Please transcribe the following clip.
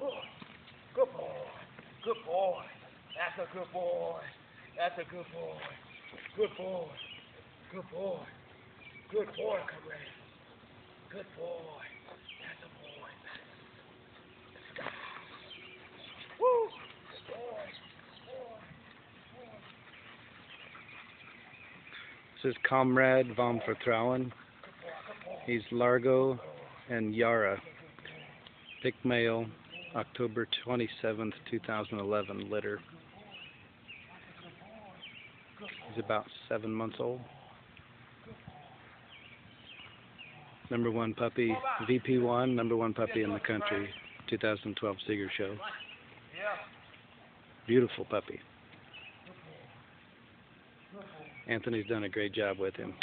Good boy. Good boy. That's a good boy. That's a good boy. Good boy. Good boy. Good boy, Comrad. Good boy. That's a boy. Woo! This is Comrad vom Vertrauen. He's Largo and Yara. Pick male, October 27th, 2011, litter. He's about seven months old. Number one puppy, VP1, number one puppy in the country, 2012 Sieger Show. Beautiful puppy. Anthony's done a great job with him.